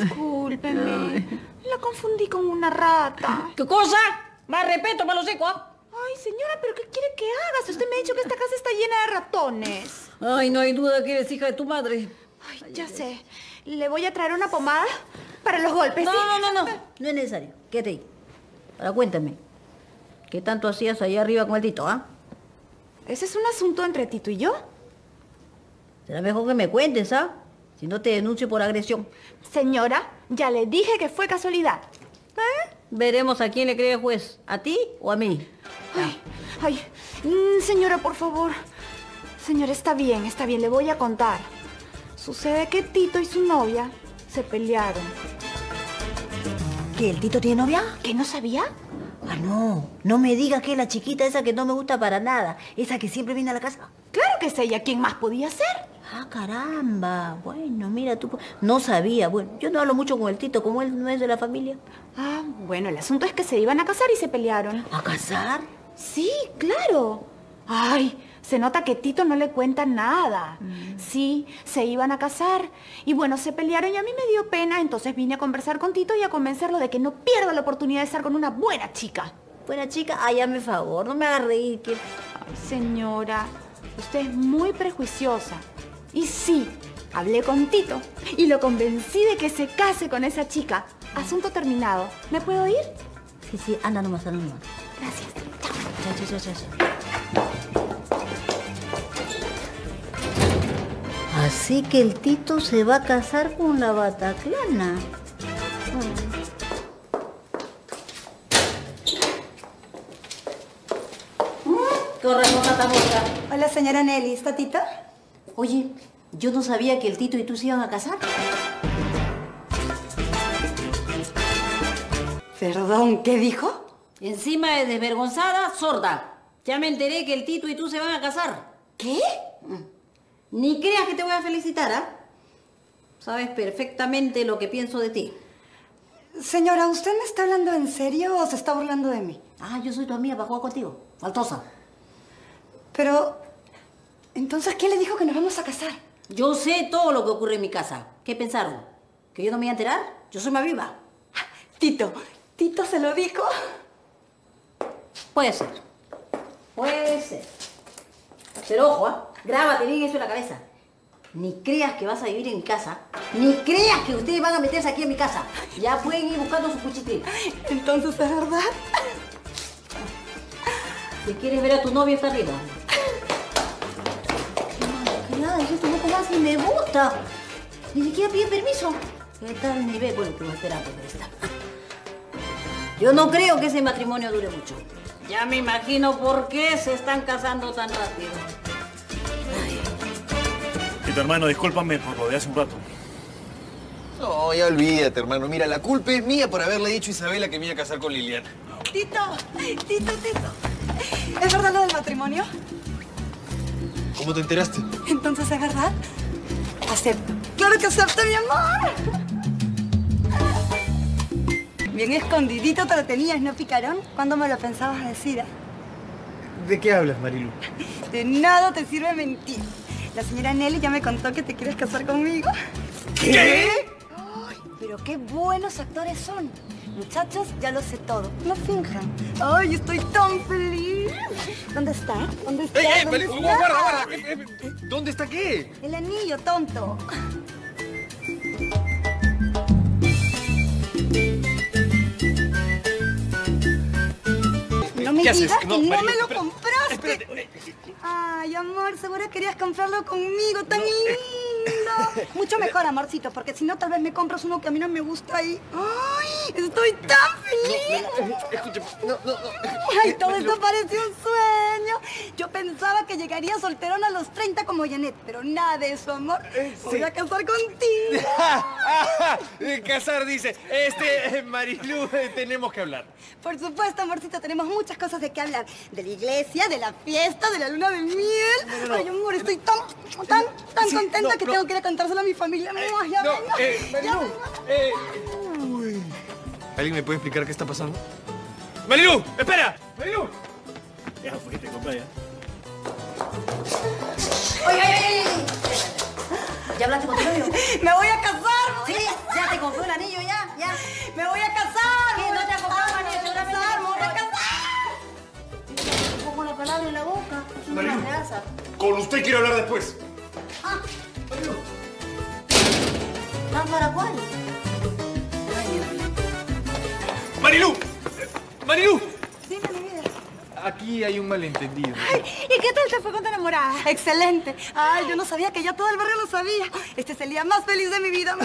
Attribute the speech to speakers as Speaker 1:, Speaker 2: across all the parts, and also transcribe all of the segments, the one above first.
Speaker 1: Discúlpeme. La confundí con una rata.
Speaker 2: ¿Qué cosa? Más respeto para los secos.
Speaker 1: Ay, señora, ¿pero qué quiere que haga? Si usted me ha dicho que esta casa está llena de ratones.
Speaker 2: Ay, no hay duda que eres hija de tu madre.
Speaker 1: Ay, ya sé. Le voy a traer una pomada para los golpes.
Speaker 2: No,
Speaker 1: ¿sí?
Speaker 2: no, no, no. No es necesario. Quédate ahí. Ahora cuéntame. ¿Qué tanto hacías allá arriba con el Tito, ah?
Speaker 1: ¿Ese es un asunto entre Tito y yo?
Speaker 2: Será mejor que me cuentes, ¿ah? Si no te denuncio por agresión.
Speaker 1: Señora, ya le dije que fue casualidad. ¿Eh?
Speaker 2: Veremos a quién le cree juez. ¿A ti o a mí?
Speaker 1: Ay, ay, mm, señora, por favor. Señora, está bien, está bien, le voy a contar. Sucede que Tito y su novia se pelearon.
Speaker 2: ¿Qué? ¿El Tito tiene novia?
Speaker 1: ¿Qué no sabía?
Speaker 2: Ah, no. No me digas que es la chiquita esa que no me gusta para nada. Esa que siempre viene a la casa.
Speaker 1: Claro que es ella. ¿Quién más podía ser?
Speaker 2: Ah, caramba. Bueno, mira tú. No sabía. Bueno, yo no hablo mucho con el Tito, como él no es de la familia.
Speaker 1: Ah, bueno, el asunto es que se iban a casar y se pelearon.
Speaker 2: ¿A casar?
Speaker 1: Sí, claro. Ay, se nota que Tito no le cuenta nada. Sí, se iban a casar. Y bueno, se pelearon y a mí me dio pena, entonces vine a conversar con Tito y a convencerlo de que no pierda la oportunidad de estar con una buena chica.
Speaker 2: Buena chica, ay, hazme favor, no me hagas reír. Que...
Speaker 1: Ay, señora, usted es muy prejuiciosa. Y sí, hablé con Tito y lo convencí de que se case con esa chica. Asunto terminado. ¿Me puedo ir?
Speaker 2: Sí, sí, anda nomás, anda nomás.
Speaker 1: Gracias.
Speaker 2: Chao, chao, chao, chao. Así que el Tito se va a casar con la Bataclana. Corre, esta boca.
Speaker 3: Hola, señora Nelly. ¿Está Tita?
Speaker 2: Oye, yo no sabía que el Tito y tú se iban a casar.
Speaker 3: Perdón, ¿qué dijo?
Speaker 2: Encima de desvergonzada, sorda. Ya me enteré que el Tito y tú se van a casar.
Speaker 3: ¿Qué?
Speaker 2: Ni creas que te voy a felicitar, ¿ah? Sabes perfectamente lo que pienso de ti.
Speaker 3: Señora, ¿usted me está hablando en serio o se está burlando de mí?
Speaker 2: Ah, yo soy tu amiga para jugar contigo. Faltosa.
Speaker 3: Pero, entonces, ¿quién le dijo que nos vamos a casar?
Speaker 2: Yo sé todo lo que ocurre en mi casa. ¿Qué pensaron? ¿Que yo no me iba a enterar? Yo soy más viva.
Speaker 3: Tito, ¿Tito se lo dijo?
Speaker 2: Puede ser. Puede ser. Pero ojo, ¿ah? Grábate bien eso en la cabeza. Ni creas que vas a vivir en mi casa. Ni creas que ustedes van a meterse aquí en mi casa. Ya pueden ir buscando su cuchitril.
Speaker 3: Entonces, ¿es verdad?
Speaker 2: Si quieres ver a tu novio, está arriba. Me gusta. Ni siquiera pide permiso. ¿Qué tal nivel? Bueno, tú espera porque está. Yo no creo que ese matrimonio dure mucho. Ya me imagino por qué se están casando tan rápido.
Speaker 4: Tito, hermano, discúlpame por lo de hace un rato.
Speaker 5: No, ya olvídate, hermano. Mira, la culpa es mía por haberle dicho a Isabela que me iba a casar con Liliana.
Speaker 3: Tito, Tito, Tito. ¿Es verdad lo del matrimonio?
Speaker 5: ¿Cómo te enteraste?
Speaker 3: Entonces, ¿es verdad? Acepto. ¡Claro que acepto, mi amor! Bien escondidito te lo tenías, ¿no, picarón? ¿Cuándo me lo pensabas decir? eh?
Speaker 5: ¿De qué hablas, Marilu?
Speaker 3: De nada te sirve mentir. La señora Nelly ya me contó que te quieres casar conmigo.
Speaker 5: ¿Qué?
Speaker 3: Ay, pero qué buenos actores son. Muchachos, ya lo sé todo. No finjan. Ay, estoy tan feliz. ¿Dónde está? ¿Dónde está?
Speaker 5: ¡Ey, ey!
Speaker 3: ¿Dónde está?
Speaker 5: guarda, guarda! Eh, eh, eh, ¿Dónde está qué?
Speaker 3: El anillo, tonto. No me
Speaker 5: ¿Qué haces?
Speaker 3: digas que
Speaker 5: No,
Speaker 3: no, me lo compraste.
Speaker 5: Espérate. eh, eh,
Speaker 3: Ay, amor, seguro querías comprarlo conmigo, tan lindo. Mucho mejor, amorcito, porque si no, tal vez me compras uno que a mí no me gusta y... ¡Ay! Estoy tan feliz.
Speaker 5: Escúchame, no, no, no.
Speaker 3: Ay, todo esto parece un sueño. Yo pensaba que llegaría solterona a los 30 como Janet, pero nada de eso, amor. Me Voy a casar contigo.
Speaker 5: Eh, Casar dice, este, eh, Marilu, eh, tenemos que hablar.
Speaker 3: Por supuesto, amorcito, tenemos muchas cosas de qué hablar. De la iglesia, de la fiesta, de la luna de miel. Ay, amor, estoy tan, tan, tan
Speaker 5: Sí,
Speaker 3: contenta
Speaker 5: no,
Speaker 3: que
Speaker 5: no.
Speaker 3: tengo que ir a contárselo a mi familia. Ya
Speaker 5: No, eh,
Speaker 3: ya
Speaker 5: Marilu, eh. ¿Alguien me puede explicar qué está pasando? ¡Marilu! ¡Espera! ¡Marilu!
Speaker 4: Ya fuiste, compadre.
Speaker 2: ¡Oye, oye, oye! ¿Ya hablaste con tu novio?
Speaker 3: ¡Me voy a casar!
Speaker 2: ¿Sí? ¿Ya te compré un anillo ya? ¿Ya?
Speaker 3: ¡Me voy a casar! ¿Qué? ¿No te has anillo? ¡Me voy a casar! ¡Me voy a casar!
Speaker 2: Pongo la palabra en la boca. Es.
Speaker 4: Con usted
Speaker 5: quiero hablar después.
Speaker 2: Ah. Marilu. Para cuál?
Speaker 5: ¡Marilu! ¡Marilu!
Speaker 3: Dime, mi vida.
Speaker 5: Aquí hay un malentendido.
Speaker 3: Ay, ¿y qué tal te fue con tu enamorada? Excelente. Ay, yo no sabía que ya todo el barrio lo sabía. Este es el día más feliz de mi vida.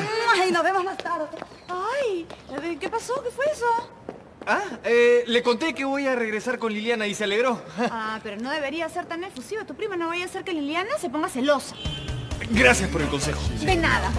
Speaker 3: Ay, nos vemos más tarde.
Speaker 1: Ay, ¿qué pasó? ¿Qué fue eso?
Speaker 5: Ah, eh, le conté que voy a regresar con Liliana y se alegró.
Speaker 1: Ah, pero no debería ser tan efusivo. Tu prima no vaya a hacer que Liliana se ponga celosa.
Speaker 5: Gracias por el consejo.
Speaker 1: De nada.